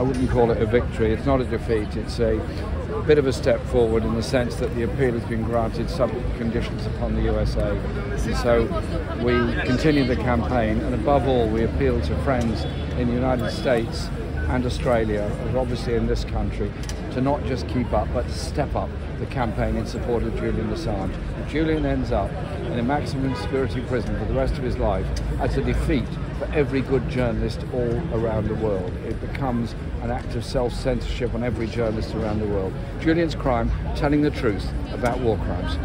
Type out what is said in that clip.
I wouldn't call it a victory. It's not a defeat. It's a bit of a step forward in the sense that the appeal has been granted subject conditions upon the USA. And so we continue the campaign, and above all, we appeal to friends in the United States and Australia, obviously in this country, to not just keep up, but to step up the campaign in support of Julian Assange. If Julian ends up in a maximum security prison for the rest of his life, that's a defeat for every good journalist all around the world. It becomes an act of self-censorship on every journalist around the world. Julian's crime, telling the truth about war crimes.